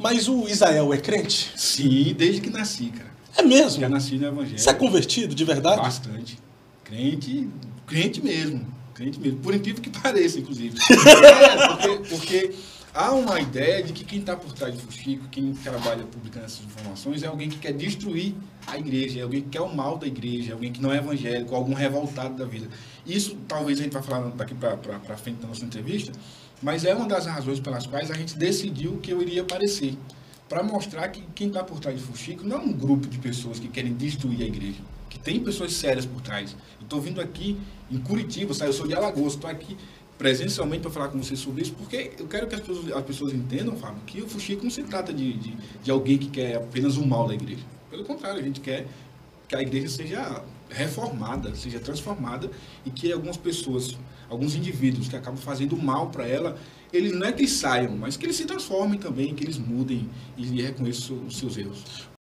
Mas o Israel é crente? Sim, desde que nasci, cara. É mesmo? Já nasci no Evangelho. Você é convertido, de verdade? Bastante. Crente, crente mesmo. Crente mesmo. Por incrível que pareça, inclusive. é, porque, porque há uma ideia de que quem está por trás do Fuxico, quem trabalha publicando essas informações, é alguém que quer destruir a igreja, é alguém que quer o mal da igreja, é alguém que não é evangélico, algum revoltado da vida. Isso talvez a gente vai falar daqui para frente da nossa entrevista, mas é uma das razões pelas quais a gente decidiu que eu iria aparecer. Para mostrar que quem está por trás do Fuxico não é um grupo de pessoas que querem destruir a igreja, que tem pessoas sérias por trás. Estou vindo aqui em Curitiba, eu sou de Alagoas, estou aqui presencialmente para falar com vocês sobre isso, porque eu quero que as pessoas, as pessoas entendam, Fábio, que o Fuxico não se trata de, de, de alguém que quer apenas o mal da igreja. Pelo contrário, a gente quer que a igreja seja reformada, seja transformada e que algumas pessoas, alguns indivíduos que acabam fazendo mal para ela, eles não é que saiam, mas que eles se transformem também, que eles mudem e reconheçam os seus erros.